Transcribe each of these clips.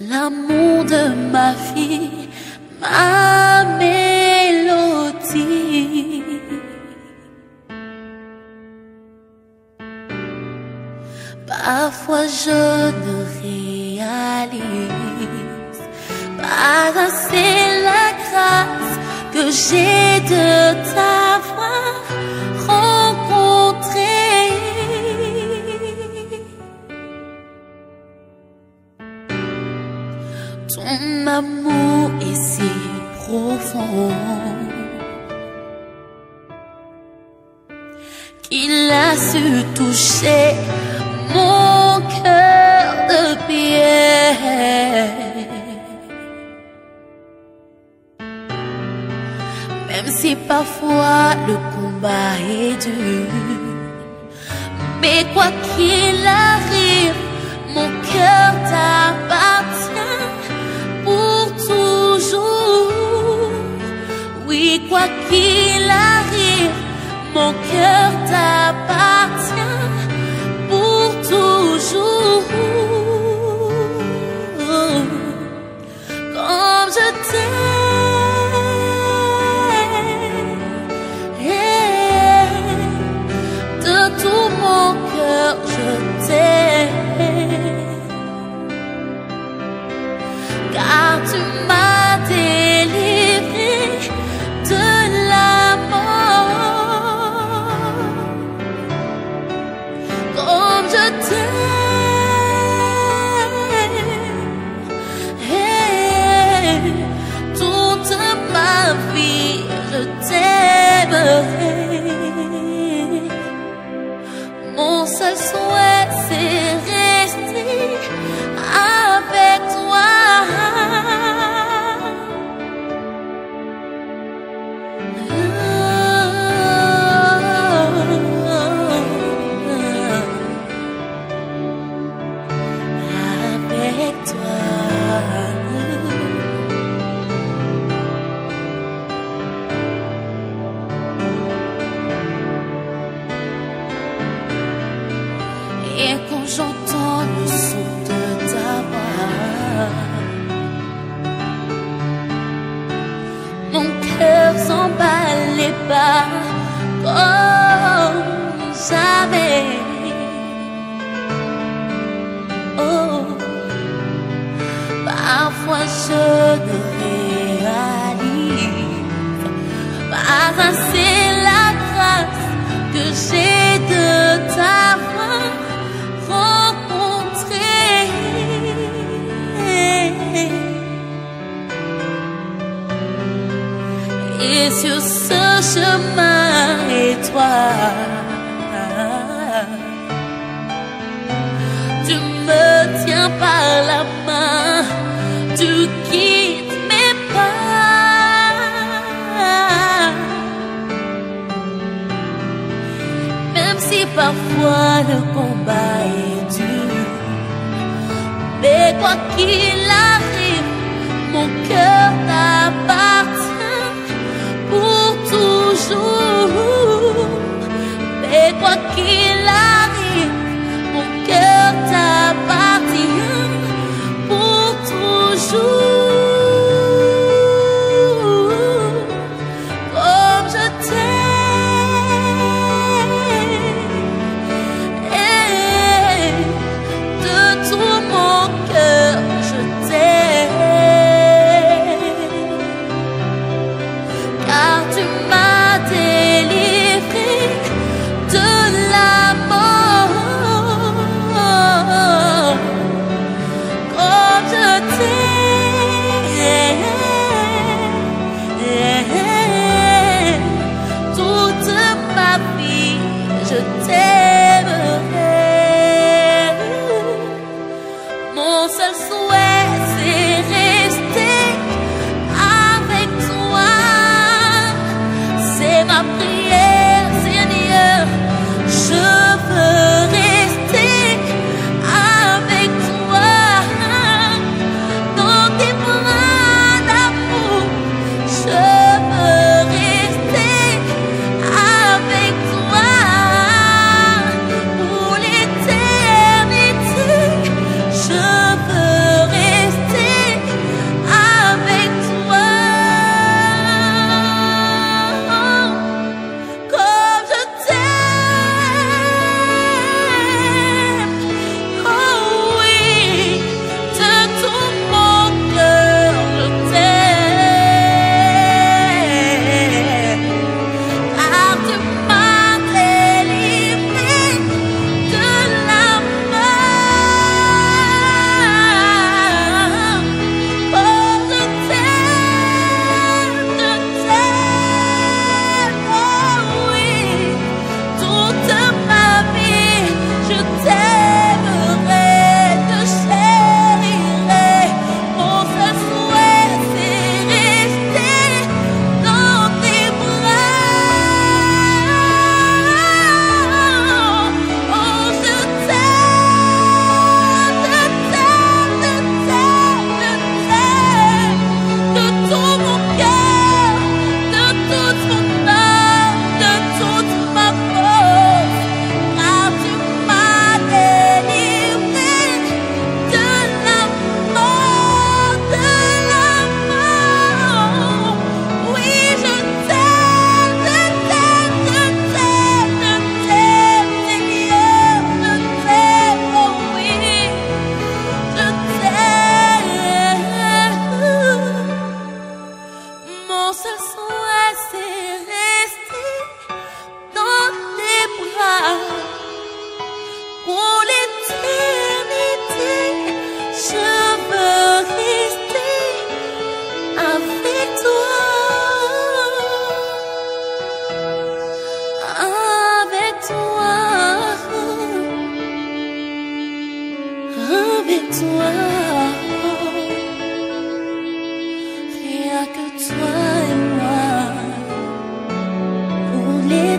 l'amour de ma vie, ma mélodie. Parfois je ne réalise pas assez la grâce que j'ai de t'avoir Ton amour est si profond qu'il a su toucher mon cœur de pierre. Même si parfois le combat est dur, mais quoi qu'il arrive, mon cœur Oh, parfois je ne réalise pas assez la grâce que j'ai de rencontré. Et sur ce chemin étroit, tu me tiens par la main, tu quittes mes pas. Même si parfois le combat est dur, mais quoi qu'il arrive,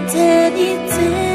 在你自